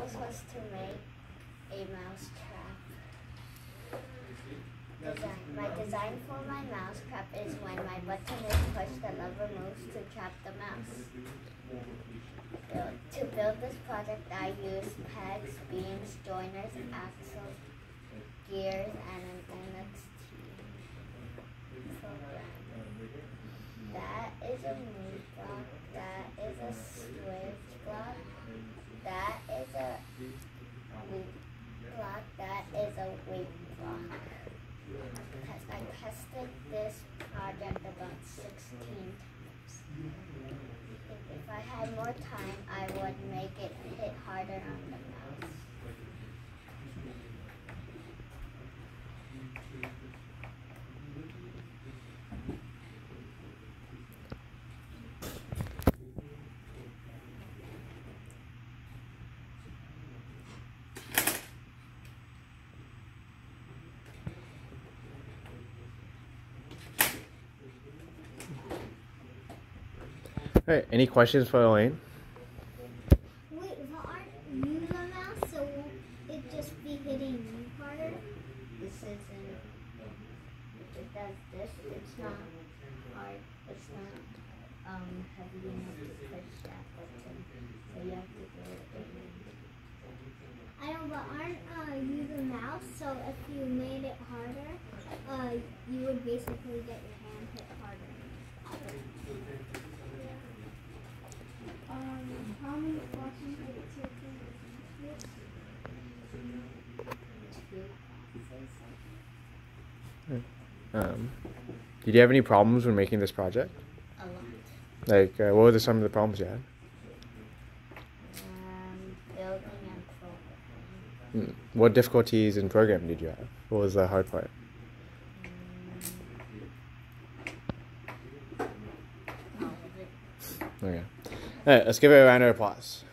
was to make a mouse trap. Design. My design for my mouse trap is when my button is pushed, the lever moves to trap the mouse. To build this project, I used pegs, beams, joiners, axles, gears, and an NXT program. That is a move block. That is a switch block. That is a loop That is a wait block. Because I tested this project about 16 times. If I had more time, I would make it hit harder on the mouse. All right. Any questions for Elaine? Wait, but aren't you the mouse? So won't it just be hitting you harder? This isn't. If it does this, it's not hard. It's not um heavy enough to push that button. So you have to do it. again. I know, but aren't uh, you the mouse? So if you made it harder, uh, you would basically get your hand hit harder. Um, how many questions did it take you? Two classes. Um, did you have any problems when making this project? A lot. Like, uh, what were the, some of the problems you had? Um, building and programming. Mm. What difficulties in programming did you have? What was the hard part? All. Okay. All right. Let's give it a round of applause.